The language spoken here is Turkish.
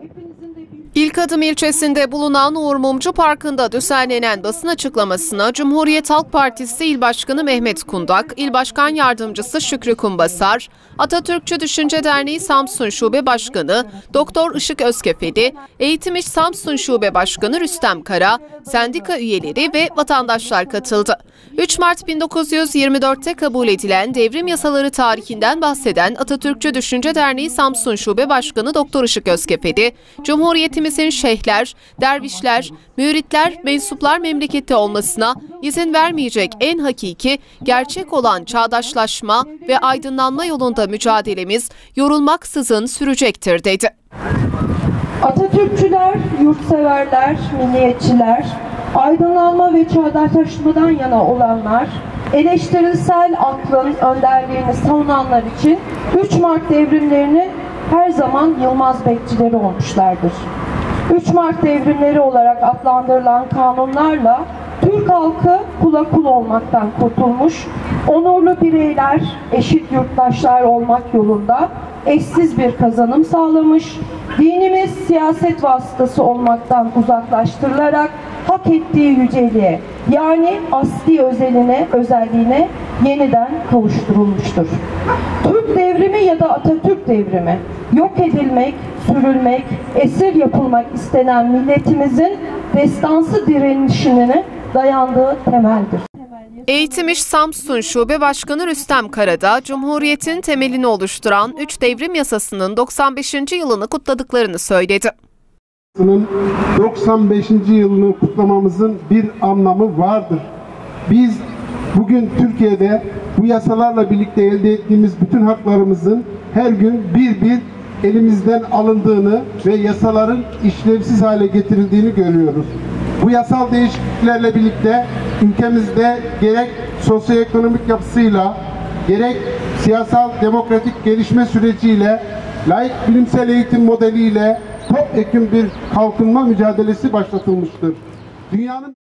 Hepinizin de bildiği İlk adım ilçesinde bulunan Uğur Mumcu Parkı'nda düzenlenen basın açıklamasına Cumhuriyet Halk Partisi İl Başkanı Mehmet Kundak, İl Başkan Yardımcısı Şükrü Kumbasar, Atatürkçü Düşünce Derneği Samsun Şube Başkanı Doktor Işık Özkefeli, Eğitim İş Samsun Şube Başkanı Rüstem Kara, sendika üyeleri ve vatandaşlar katıldı. 3 Mart 1924'te kabul edilen devrim yasaları tarihinden bahseden Atatürkçü Düşünce Derneği Samsun Şube Başkanı Doktor Işık Özkefeli, Cumhuriyetimizin şeyhler, dervişler, müritler, mensuplar memleketi olmasına izin vermeyecek en hakiki, gerçek olan çağdaşlaşma ve aydınlanma yolunda mücadelemiz yorulmaksızın sürecektir dedi. Atatürkçüler, yurtseverler, milliyetçiler, aydınlanma ve çağdaşlaşmadan yana olanlar, eleştirisel aklın önderliğini savunanlar için 3 Mart devrimlerini her zaman Yılmaz bekçileri olmuşlardır. 3 Mart devrimleri olarak adlandırılan kanunlarla Türk halkı kula kul olmaktan kurtulmuş, onurlu bireyler, eşit yurttaşlar olmak yolunda eşsiz bir kazanım sağlamış, dinimiz siyaset vasıtası olmaktan uzaklaştırılarak hak ettiği yüceliğe yani asli özeline, özelliğine yeniden kavuşturulmuştur. Türk devrimi ya da Atatürk devrimi yok edilmek, sürülmek, esir yapılmak istenen milletimizin destansı direnişine dayandığı temeldir. Eğitim İş Samsun Şube Başkanı Rüstem Karada, Cumhuriyet'in temelini oluşturan 3 devrim yasasının 95. yılını kutladıklarını söyledi. Yasasının 95. yılını kutlamamızın bir anlamı vardır. Biz bugün Türkiye'de bu yasalarla birlikte elde ettiğimiz bütün haklarımızın her gün bir bir elimizden alındığını ve yasaların işlevsiz hale getirildiğini görüyoruz. Bu yasal değişikliklerle birlikte ülkemizde gerek sosyoekonomik yapısıyla gerek siyasal demokratik gelişme süreciyle layık bilimsel eğitim modeliyle topyekun bir kalkınma mücadelesi başlatılmıştır. Dünyanın